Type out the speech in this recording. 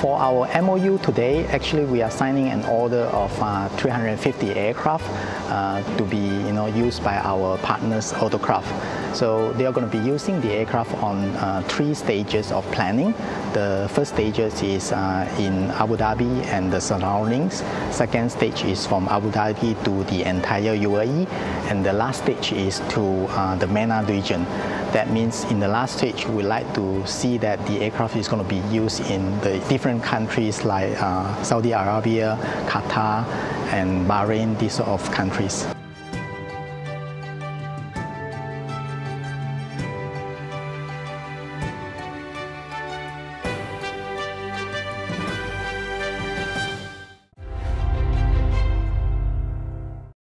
For our MOU today, actually we are signing an order of uh, 350 aircraft uh, to be you know, used by our partners Autocraft. So they are going to be using the aircraft on uh, three stages of planning. The first stage is uh, in Abu Dhabi and the surroundings. Second stage is from Abu Dhabi to the entire UAE. And the last stage is to uh, the MENA region. That means in the last stage, we like to see that the aircraft is going to be used in the different countries like uh, Saudi Arabia, Qatar, and Bahrain, these sort of countries.